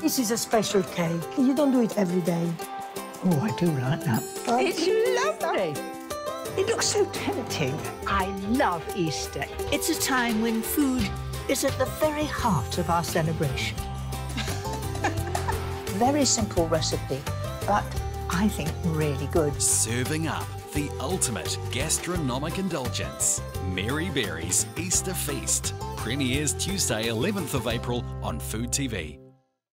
This is a special cake. You don't do it every day. Oh, I do like that. It's lovely. It looks so tempting. I love Easter. It's a time when food is at the very heart of our celebration. very simple recipe, but I think really good. Serving up the ultimate gastronomic indulgence. Mary Berry's Easter Feast premieres Tuesday, 11th of April on Food TV.